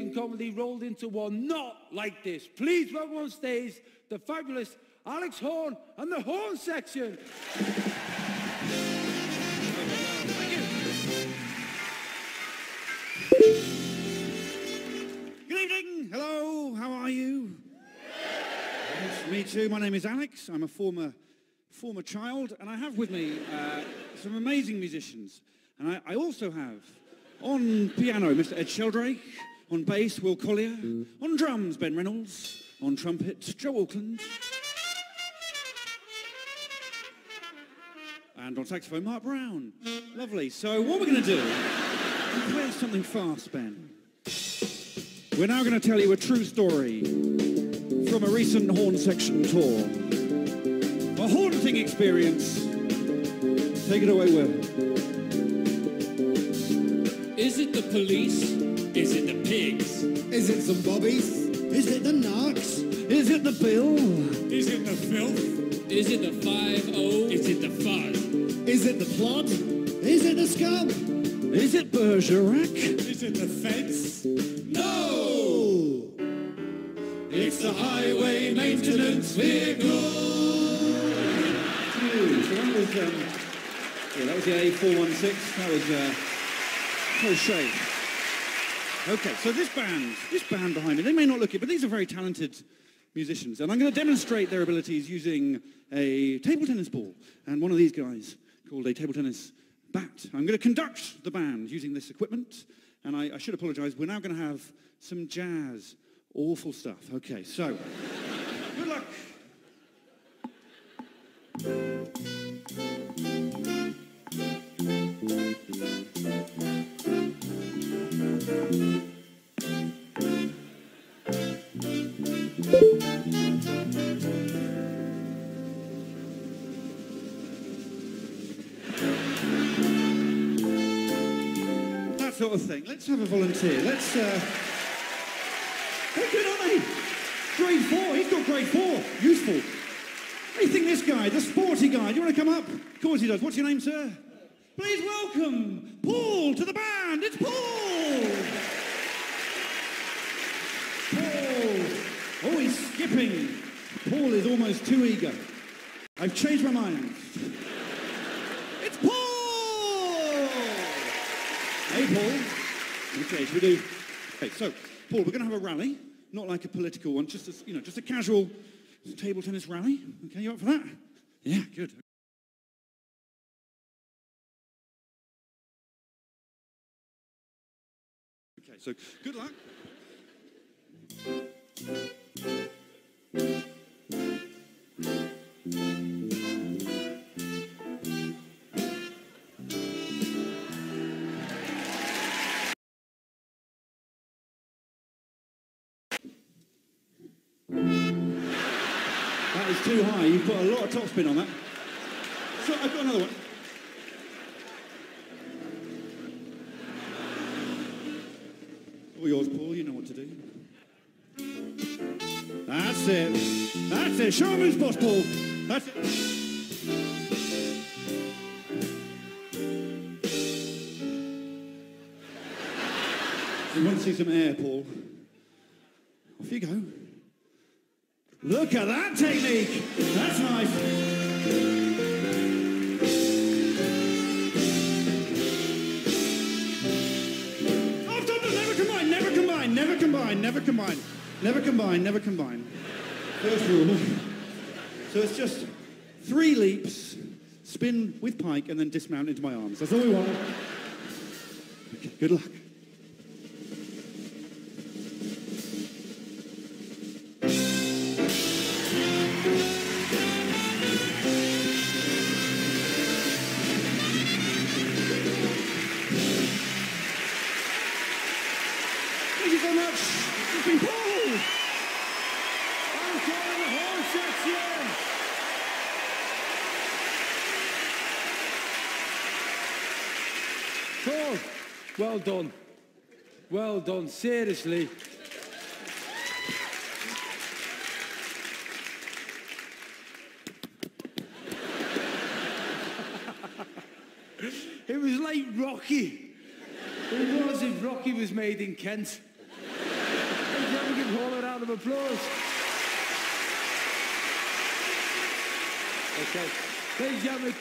Australian comedy rolled into one not like this. Please welcome on stage the fabulous Alex Horne and the Horne Section. Good evening. Hello. How are you? Yes, me too. My name is Alex. I'm a former former child, and I have with me uh, some amazing musicians. And I, I also have on piano Mr. Ed Sheldrake, on bass Will Collier, mm. on drums Ben Reynolds, on trumpet Joe Auckland, and on saxophone Mark Brown. Lovely. So what we're going to do, play something fast, Ben. We're now going to tell you a true story from a recent Horne section tour. A haunting experience. Take it away, Will. Is it the police? Is it the pigs? Is it some bobbies? Is it the narcs? Is it the bill? Is it the filth? Is it the 5-0? Is it the fuzz? Is it the plot? Is it the scum? Is it Bergerac? Is it the fence? No! It's the highway maintenance vehicle. That was, um, yeah, that was the A416. That was uh, Crochet. Okay, so this band, this band behind me, they may not look it, but these are very talented musicians. And I'm going to demonstrate their abilities using a table tennis ball and one of these guys called a table tennis bat. I'm going to conduct the band using this equipment. And I, I should apologize. We're now going to have some jazz. Awful stuff. Okay, so good luck. Sort of thing. Let's have a volunteer. Let's. Uh... They're good, aren't they? Grade four. He's got grade four. Useful. What do you think this guy, the sporty guy? Do you want to come up? Of course he does. What's your name, sir? Please welcome Paul to the band. It's Paul. Paul. Oh, he's skipping. Paul is almost too eager. I've changed my mind. It's Paul. Hey, Paul. Okay, we do? Okay, so Paul, we're going to have a rally, not like a political one, just a, you know, just a casual table tennis rally. Okay, you up for that? Yeah, good. Okay, so good luck. That is too high. You've put a lot of topspin on that. So I've got another one. All yours, Paul. You know what to do. That's it. That's it. Show who's boss, Paul. That's it. You want to see some air, Paul? Off you go. Look at that technique. That's nice. Stop, no, never combine, never combine, never combine, never combine, never combine, never combine. First rule. So it's just three leaps, spin with pike, and then dismount into my arms. That's all we want. Okay, good luck. Thank you so much. Alex Horne and the Horne Section. Paul, well done. Well done, seriously. It was like Rocky. It was if Rocky was made in Kent. We give Hall a round of applause. Okay. Benjamin